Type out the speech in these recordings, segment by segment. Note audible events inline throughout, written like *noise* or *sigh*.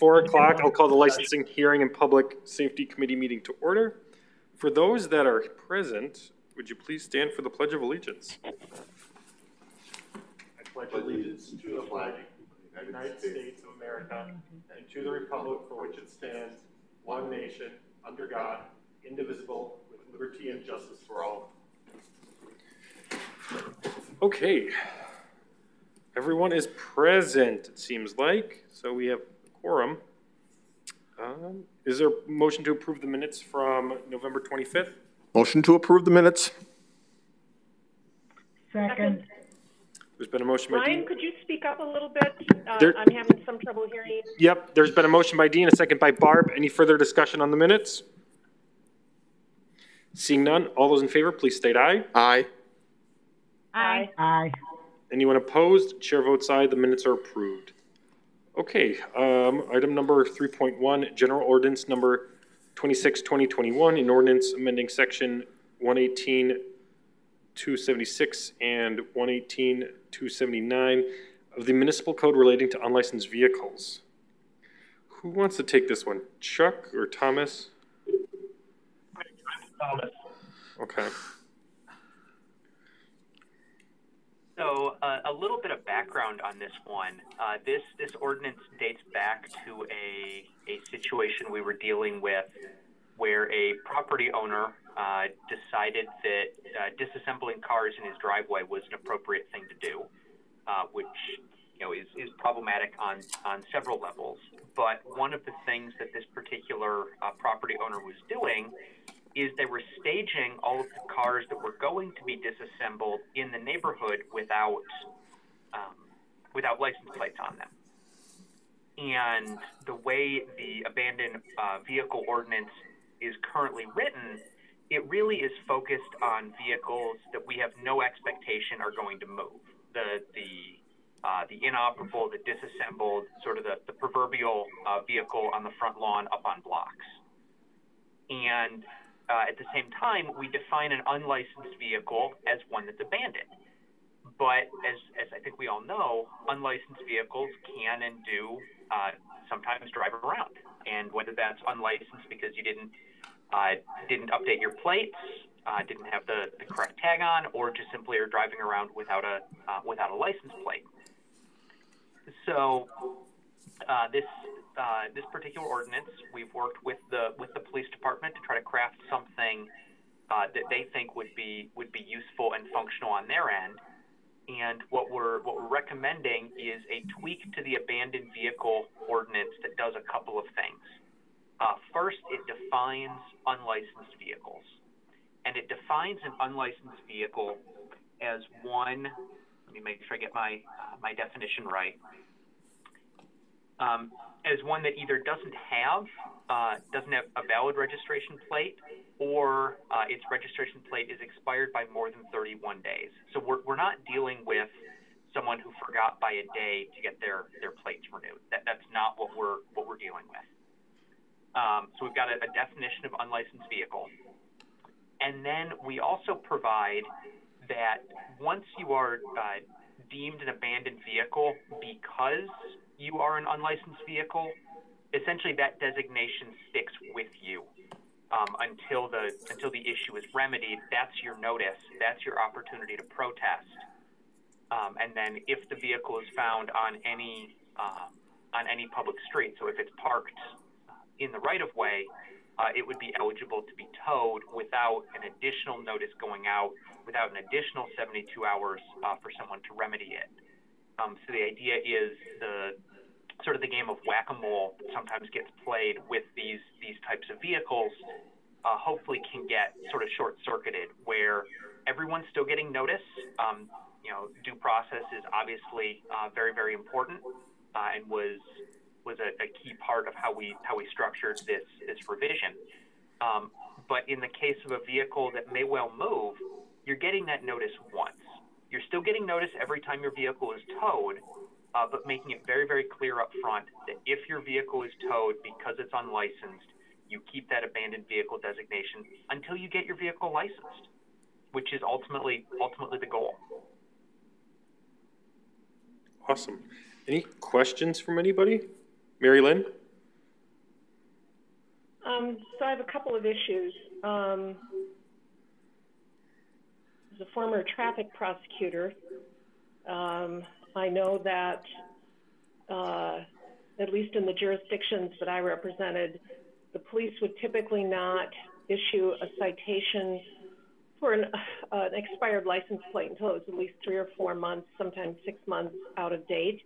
four o'clock. I'll call the licensing hearing and public safety committee meeting to order. For those that are present, would you please stand for the Pledge of Allegiance? I pledge allegiance to the flag of the United States of America and to the republic for which it stands, one nation, under God, indivisible, with liberty and justice for all. Okay. Everyone is present, it seems like, so we have quorum. Um, Is there a motion to approve the minutes from November 25th? Motion to approve the minutes? Second. There's been a motion by Ryan, Dean. could you speak up a little bit? Uh, There- I'm having some trouble hearing you. Yep, there's been a motion by Dean, a second by Barb. Any further discussion on the minutes? Seeing none, all those in favor, please state aye. Aye. Aye. Aye. Anyone opposed? Chair votes aye, the minutes are approved. Okay, um, item number three point one, general ordinance number twenty-six, twenty twenty-one, an ordinance amending section one eighteen, two seventy-six and one eighteen, two seventy-nine of the municipal code relating to unlicensed vehicles. Who wants to take this one? Chuck or Thomas? Okay. So uh, a little bit of background on this one. Uh, this this ordinance dates back to a a situation we were dealing with, where a property owner uh, decided that uh, disassembling cars in his driveway was an appropriate thing to do, uh, which you know is is problematic on on several levels. But one of the things that this particular uh, property owner was doing is they were staging all of the cars that were going to be disassembled in the neighborhood without um, without license plates on them. And the way the abandoned uh, vehicle ordinance is currently written, it really is focused on vehicles that we have no expectation are going to move. The the uh, the inoperable, the disassembled, sort of the, the proverbial uh, vehicle on the front lawn up on blocks. And uh, at the same time, we define an unlicensed vehicle as one that's abandoned. But as, as I think we all know, unlicensed vehicles can and do uh, sometimes drive around. And whether that's unlicensed because you didn't uh, didn't update your plates, uh, didn't have the, the correct tag on, or just simply are driving around without a uh, without a license plate. So uh, this uh, this particular ordinance, we've worked with the with the police department to try to craft something uh, that they think would be would be useful and functional on their end. And what we're what we're recommending is a tweak to the abandoned vehicle ordinance that does a couple of things. Uh, first, it defines unlicensed vehicles, and it defines an unlicensed vehicle as one. Let me make sure I get my uh, my definition right um, as one that either doesn't have uh, doesn't have a valid registration plate or uh, its registration plate is expired by more than 31 days. So we're, we're not dealing with someone who forgot by a day to get their, their plates renewed. That, that's not what we're what we're dealing with. Um, so we've got a, a definition of unlicensed vehicle, and then we also provide that once you are uh, deemed an abandoned vehicle because you are an unlicensed vehicle, essentially that designation sticks with you um, until the until the issue is remedied. That's your notice. That's your opportunity to protest. Um, and then if the vehicle is found on any um, on any public street, so if it's parked in the right of way, uh, it would be eligible to be towed without an additional notice going out, without an additional 72 hours uh, for someone to remedy it. Um, so the idea is the sort of the game of whack-a-mole that sometimes gets played with these these types of vehicles. Uh, hopefully, can get sort of short-circuited where everyone's still getting notice. Um, you know, due process is obviously uh, very very important uh, and was was a, a, key part of how we how we structured this this revision. Um, but in the case of a vehicle that may well move, you're getting that notice once. You're still getting notice every time your vehicle is towed, uh, but making it very very clear up front that if your vehicle is towed because it's unlicensed, you keep that abandoned vehicle designation until you get your vehicle licensed, which is ultimately ultimately the goal. Awesome. Any questions from anybody? Mary Lynn? Um, so I have a couple of issues. Um, as a former traffic prosecutor, um, I know that, uh, at least in the jurisdictions that I represented, the police would typically not issue a citation for an, uh, an expired license plate until it was at least three or four months, sometimes six months out of date.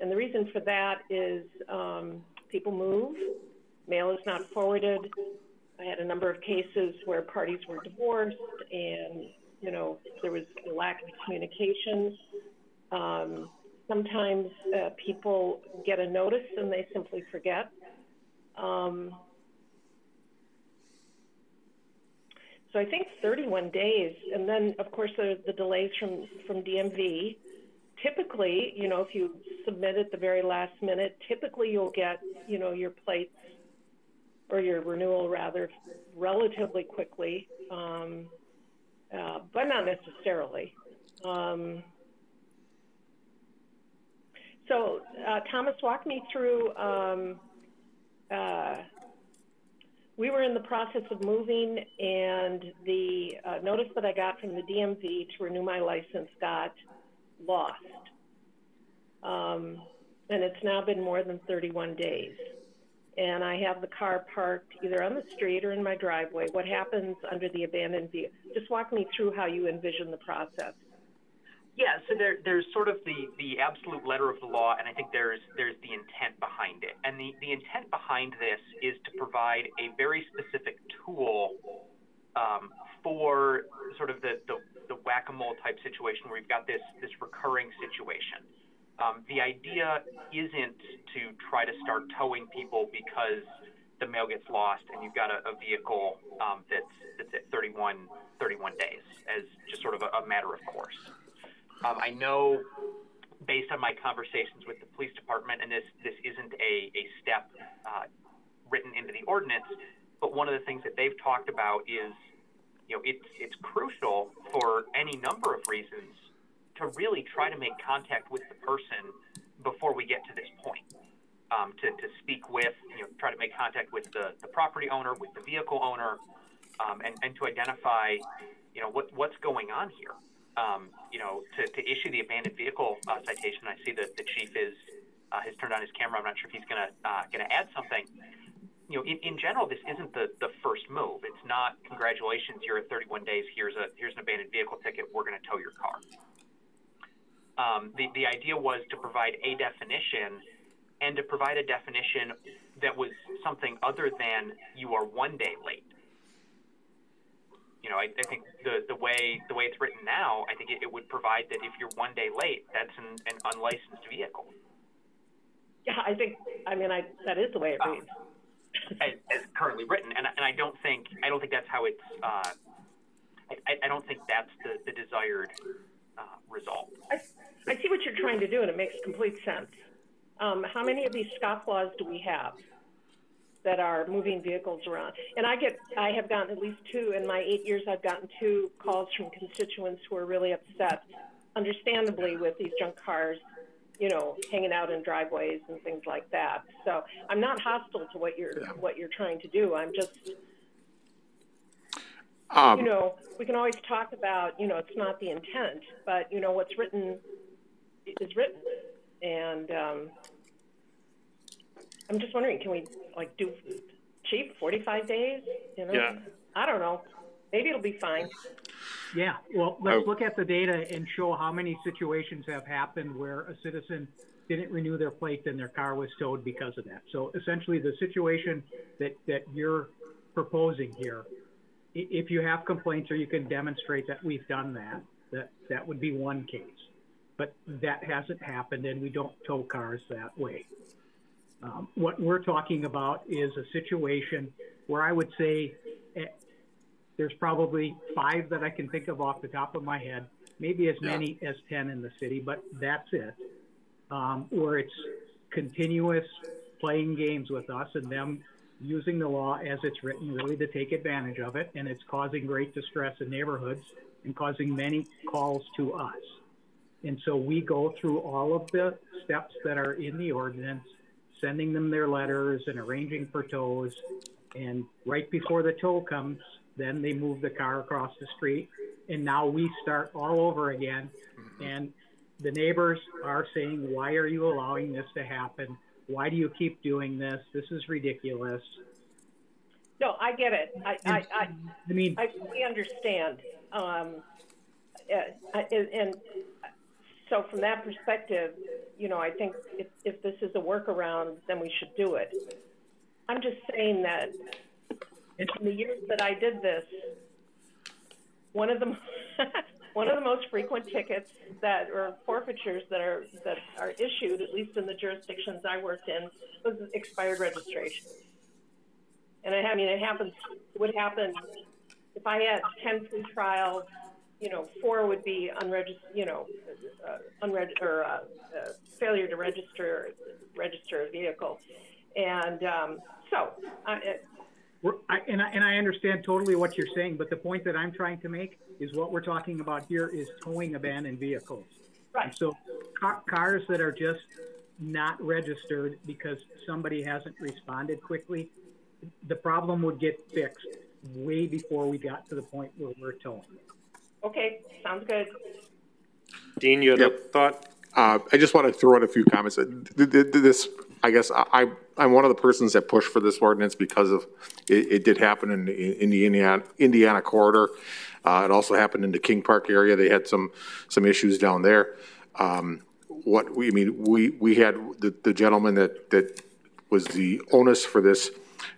And the reason for that is um, people move, mail is not forwarded. I had a number of cases where parties were divorced and, you know, there was a lack of communication. Um, sometimes uh, people get a notice and they simply forget. Um, so I think 31 days, and then of course the, the delays from from DMV. Typically, you know, if you submit at the very last minute, typically you'll get, you know, your plates or your renewal rather relatively quickly, um, uh, but not necessarily. Um, so, uh, Thomas, walk me through. Um, uh, we were in the process of moving, and the uh, notice that I got from the DMV to renew my license got lost. Um, and it's now been more than 31 days. And I have the car parked either on the street or in my driveway. What happens under the abandoned vehicle? Just walk me through how you envision the process. Yeah, so there, there's sort of the, the absolute letter of the law, and I think there's there's the intent behind it. And the, the intent behind this is to provide a very specific tool um, for sort of the, the, the whack-a-mole type situation where we've got this this recurring situation. Um, the idea isn't to try to start towing people because the mail gets lost and you've got a, a vehicle um, that's that's at 31 31 days as just sort of a, a matter of course. Um, I know based on my conversations with the police department, and this this isn't a, a step uh, written into the ordinance, but one of the things that they've talked about is, you know, it's it's crucial for any number of reasons to really try to make contact with the person before we get to this point. Um, to, to speak with, you know, try to make contact with the, the property owner, with the vehicle owner, um, and, and to identify, you know, what, what's going on here um, you know, to, to issue the abandoned vehicle uh, citation. I see that the chief is uh, has turned on his camera. I'm not sure if he's gonna uh, gonna add something. You know, in, in general, this isn't the, the first move. It's not congratulations, you're at 31 days. Here's a here's an abandoned vehicle ticket. We're going to tow your car. Um, the the idea was to provide a definition and to provide a definition that was something other than you are one day late you know, I, I think the, the way the way it's written now, I think it, it would provide that if you're one day late, that's an, an unlicensed vehicle. Yeah, I think. I mean, I that is the way it um, reads. as, as, currently written, and, and I don't think I don't think that's how it's. Uh, I, I don't think that's the, the desired uh, result. I, I see what you're trying to do, and it makes complete sense. Um, how many of these scofflaws do we have? that are moving vehicles around. And I get, I have gotten at least two in my eight years. I've gotten two calls from constituents who are really upset, understandably, with these junk cars, you know, hanging out in driveways and things like that. So I'm not hostile to what you're yeah. what you're trying to do. I'm just, um, you know, we can always talk about, you know, it's not the intent, but you know, what's written is written, and um, I'm just wondering, can we like do cheap 45 days? You know? Yeah. I don't know. Maybe it'll be fine. Yeah. Well, let's oh. look at the data and show how many situations have happened where a citizen didn't renew their plate and their car was towed because of that. So essentially, the situation that that you're proposing here, if you have complaints or you can demonstrate that we've done that, that that would be one case. But that hasn't happened, and we don't tow cars that way. Um, what we're talking about is a situation where I would say eh, there's probably five that I can think of off the top of my head, maybe as many as 10 in the city, but that's it. Um, where it's continuous playing games with us and them using the law as it's written really to take advantage of it. And it's causing great distress in neighborhoods and causing many calls to us. And so we go through all of the steps that are in the ordinance sending them their letters and arranging for tows. And right before the tow comes, then they move the car across the street. And now we start all over again. Mm-hmm. And the neighbors are saying, why are you allowing this to happen? Why do you keep doing this? This is ridiculous. No, I get it. I, I, I, I mean, I fully understand. Um, uh, and, and so from that perspective, you know, I think if, if this is a workaround, then we should do it. I'm just saying that in the years that I did this, one of the *laughs* one of the most frequent tickets that or forfeitures that are that are issued, at least in the jurisdictions I worked in, was expired registration. And I, I mean, it happens. Would happen if I had ten free trials. You know, four would be unregistered. You know, uh, unreg- or uh, uh, failure to register register a vehicle, and um, so we're, I, and, I, and I understand totally what you're saying, but the point that I'm trying to make is what we're talking about here is towing abandoned vehicles. right. So car, cars that are just not registered because somebody hasn't responded quickly, the problem would get fixed way before we got to the point where we're towing. Okay, sounds good. Dean, you had a thought? Uh, I just want to throw out a few comments. Th- th- th- This, I guess, I, I'm one of the persons that pushed for this ordinance because of, it, it did happen in, in the Indiana, Indiana corridor. Uh, it also happened in the King Park area. They had some, some issues down there. Um, what, we, I mean, we, we had the, the gentleman that, that was the onus for this,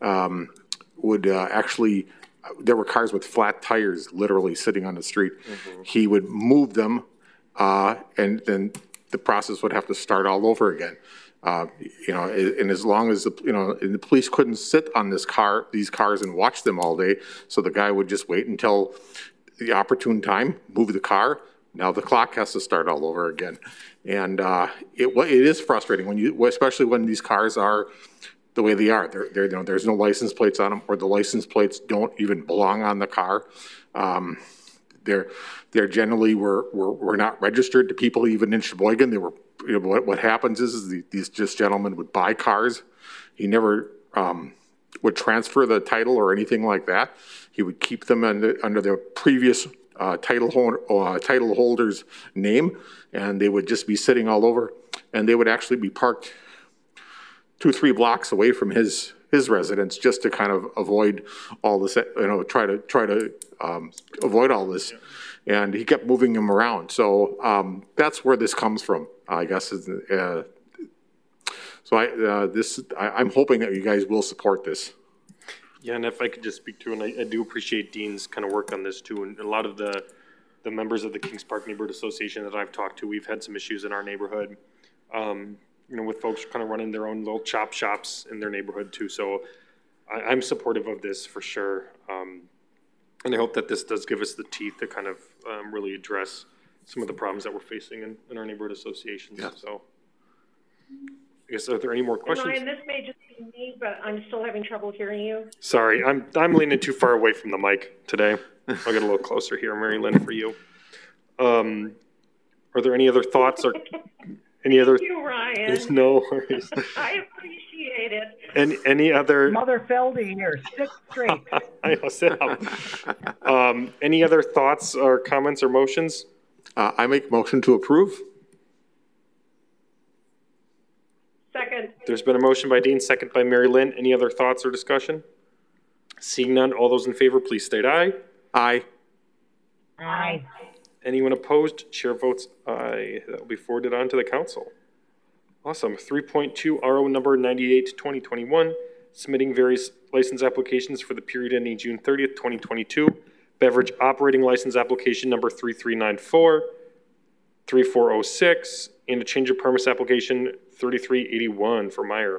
um, would, uh, actually, there were cars with flat tires literally sitting on the street. He would move them, uh, and then the process would have to start all over again. Uh, you know, and as long as the, you know, the police couldn't sit on this car, these cars and watch them all day, so the guy would just wait until the opportune time, move the car, now the clock has to start all over again. And, uh, it, it is frustrating when you, especially when these cars are the way they are. There, there, you know, there's no license plates on them, or the license plates don't even belong on the car. Um, they're, they're generally, were, were, were not registered to people even in Sheboygan. They were, you know, what, what happens is, is the- these just gentlemen would buy cars. He never, um, would transfer the title or anything like that. He would keep them under, under the previous, uh, title holder, uh, title holder's name, and they would just be sitting all over. And they would actually be parked two, three blocks away from his, his residence, just to kind of avoid all this, you know, try to, try to, um, avoid all this. And he kept moving them around, so, um, that's where this comes from, I guess, uh, so I, uh, this, I, I'm hoping that you guys will support this. Yeah, and if I could just speak to, and I, I do appreciate Dean's kind of work on this too, and a lot of the, the members of the Kings Park Neighborhood Association that I've talked to, we've had some issues in our neighborhood. Um, you know, with folks kind of running their own little chop shops in their neighborhood too, so I, I'm supportive of this for sure. Um, and I hope that this does give us the teeth to kind of, um, really address some of the problems that we're facing in, in our neighborhood associations, Yeah. so. I guess, are there any more And questions? Ryan, this may just be me, but I'm still having trouble hearing you. Sorry, I'm, I'm leaning too far away from the mic today. *laughs* I'll get a little closer here, Mary Lynn, for you. Um, are there any other thoughts or *laughs* any other? Thank you, Ryan. There's no worries. *laughs* I appreciate it. Any, any other? Mother Feldy here, sit straight. I know, sit up. Um, any other thoughts or comments or motions? Uh, I make motion to approve. Second, There's been a motion by Dean, second by Mary Lynn. Any other thoughts or discussion? Seeing none, all those in favor, please state aye. Aye. Aye. Anyone opposed? Chair votes aye. That will be forwarded on to the council. Awesome. Three point two, RO number ninety-eight, twenty twenty-one, submitting various license applications for the period ending June thirtieth, twenty twenty-two. Beverage operating license application number three three nine four, three four oh six, and a change of premise application thirty-three eighty-one for Meijer.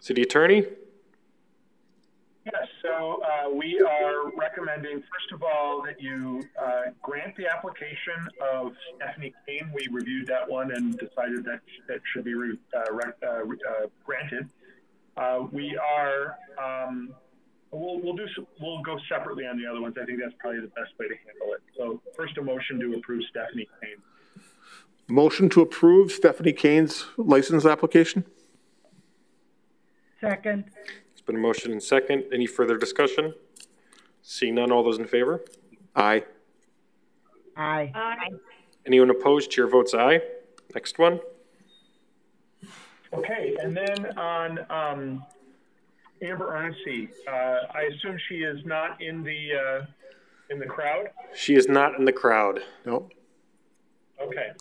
City Attorney? Yes, so uh, we are recommending, first of all, that you uh, grant the application of Stephanie Kane. We reviewed that one and decided that that should be re- uh, re- uh, uh, granted. Uh, We are, um, we'll, we'll do, some- we'll go separately on the other ones. I think that's probably the best way to handle it. So first, a motion to approve Stephanie Kane. Motion to approve Stephanie Kane's license application? Second. It's It's been a motion and second. Any further discussion? Seeing none, all those in favor? Aye. Aye. Aye. Anyone opposed? Chair votes aye. Next one. Okay, and then on, um, Amber Arnsey, uh, I assume she is not in the, uh, in the crowd? She is not in the crowd. Nope. Okay.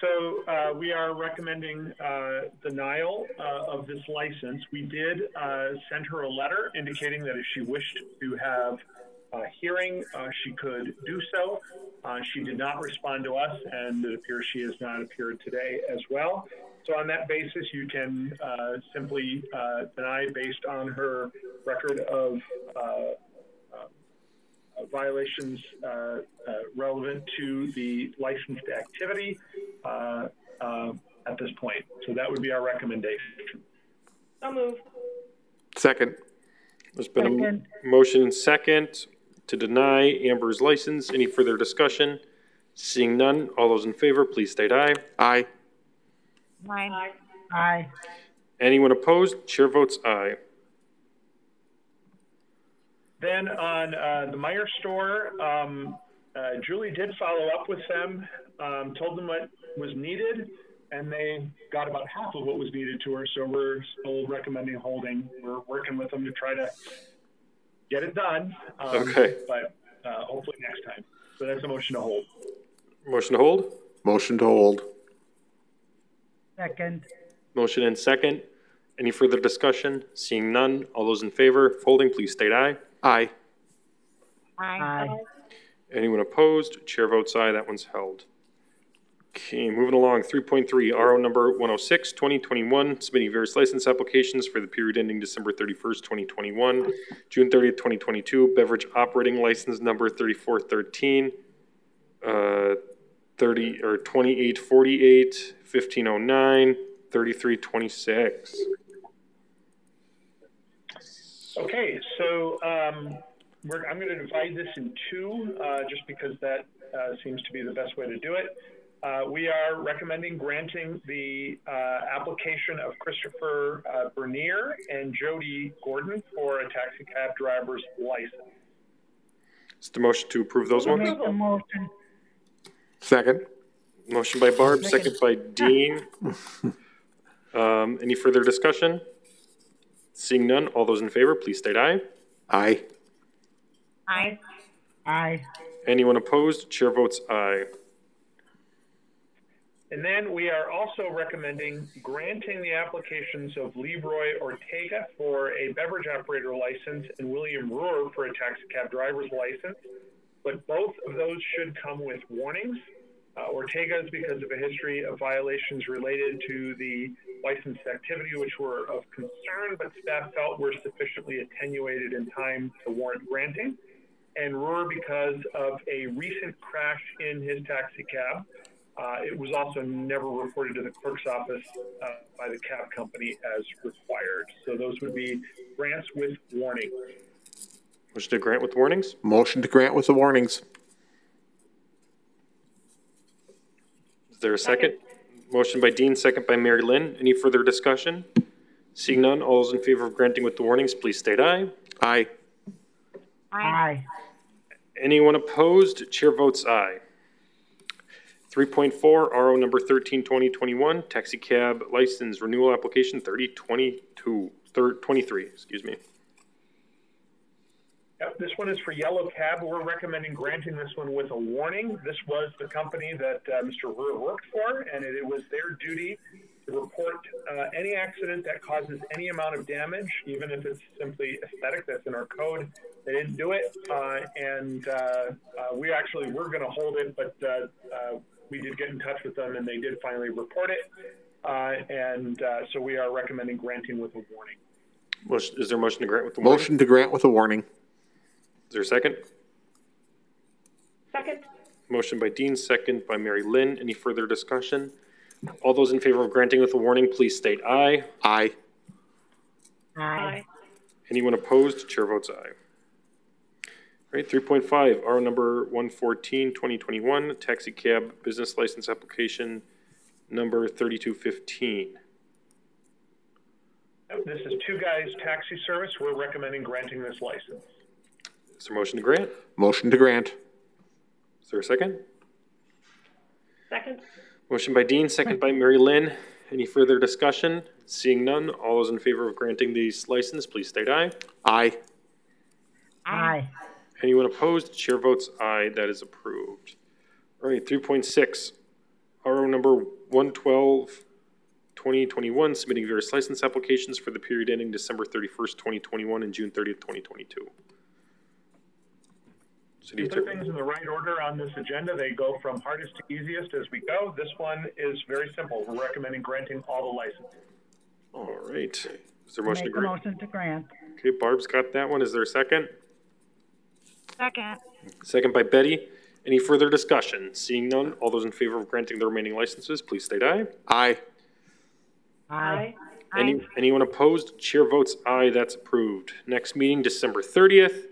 So uh, we are recommending uh, denial uh, of this license. We did uh, send her a letter indicating that if she wished to have a hearing, uh, she could do so. Uh, She did not respond to us, and it appears she has not appeared today as well. So on that basis, you can uh, simply uh, deny based on her record of uh, uh, violations uh, uh, relevant to the licensed activity uh, uh, at this point. So that would be our recommendation. So move. Second. There's been a motion and second to deny Amber's license. Any further discussion? Seeing none, all those in favor, please state aye. Aye. Aye. Aye. Anyone opposed? Chair votes aye. Then on uh, the Meijer store, um, uh, Julie did follow up with them, um, told them what was needed, and they got about half of what was needed to her. So we're still recommending holding. We're working with them to try to get it done. Um, Okay. But uh, hopefully next time. So that's a motion to hold. Motion to hold? Motion to hold. Second. Motion and second. Any further discussion? Seeing none, all those in favor of holding, please state aye. Aye. Aye. Anyone opposed? Chair votes aye, that one's held. Okay, moving along, three point three, RO number 106, 2021, submitting various license applications for the period ending December thirty-first, twenty twenty-one, June thirtieth, twenty twenty-two, beverage operating license number thirty-four thirteen, uh, thirty, or twenty-eight forty-eight, fifteen oh nine, thirty-three twenty-six. Okay, so um, we're, I'm going to divide this in two, uh, just because that uh, seems to be the best way to do it. Uh, we are recommending granting the uh, application of Christopher uh, Bernier and Jody Gordon for a taxi cab driver's license. Is the motion to approve those ones? Make the motion. Second. Motion by Barb, second by Dean. *laughs* Um, any further discussion? Seeing none, all those in favor, please state aye. Aye. Aye. Aye. Anyone opposed? Chair votes aye. And then we are also recommending granting the applications of Leroy Ortega for a beverage operator license and William Rohr for a taxi cab driver's license. But both of those should come with warnings. Uh, Ortega's because of a history of violations related to the licensed activity, which were of concern, but staff felt were sufficiently attenuated in time to warrant granting. And Rohr because of a recent crash in his taxi cab. Uh, it was also never reported to the clerk's office uh, by the cab company as required. So those would be grants with warning. Motion to grant with warnings? Motion to grant with the warnings. Is there a second? Motion by Dean, second by Mary Lynn. Any further discussion? Seeing none, all those in favor of granting with the warnings, please state aye. Aye. Aye. Anyone opposed? Chair votes aye. Three point four, RO number thirteen, twenty twenty-one, taxi cab license renewal application thirty twenty-two, third, twenty-three, excuse me. Yep, this one is for Yellow Cab. We're recommending granting this one with a warning. This was the company that uh, Mr. Rohr worked for, and it, it was their duty to report uh, any accident that causes any amount of damage, even if it's simply aesthetic. That's in our code. They didn't do it, uh, and uh, uh, we actually were going to hold it, but uh, we did get in touch with them, and they did finally report it. Uh, and uh, so we are recommending granting with a warning. Motion, is there a motion to grant with the warning? Motion to grant with a warning. Is there a second? Second. Motion by Dean, second by Mary Lynn. Any further discussion? All those in favor of granting with a warning, please state aye. Aye. Aye. Anyone opposed? Chair votes aye. All right, three point five, RO number 114, 2021, taxi cab business license application number thirty-two fifteen. This is Two Guys Taxi Service. We're recommending granting this license. Is there a motion to grant? Motion to grant. Is there a second? Second? Motion by Dean, second by Mary Lynn. Any further discussion? Seeing none, all those in favor of granting this license, please state aye. Aye. Aye. Anyone opposed? Chair votes aye, that is approved. All right, three point six, RO number 112, 2021, submitting various license applications for the period ending December thirty-first, twenty twenty-one and June thirtieth, twenty twenty-two. City We put things in the right order on this agenda. They go from hardest to easiest as we go. This one is very simple. We're recommending granting all the licenses. all right. Is there a motion to Make a grant? motion to grant. Okay, Barb's got that one. Is there a second? Second. Second by Betty. Any further discussion? Seeing none, all those in favor of granting the remaining licenses, please state aye. Aye. Aye. Any, anyone opposed? Chair votes aye, that's approved. Next meeting, December thirtieth.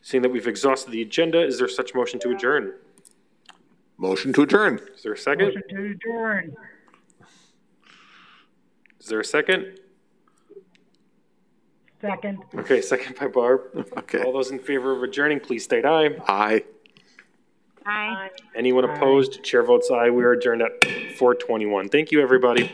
Seeing that we've exhausted the agenda, is there such motion to adjourn? Motion to adjourn. Is there a second? Motion to adjourn. Is there a second? Second. Okay, second by Barb. *laughs* Okay. All those in favor of adjourning, please state aye. Aye. Aye. Anyone opposed? Chair votes aye. We are adjourned at four twenty-one. Thank you, everybody.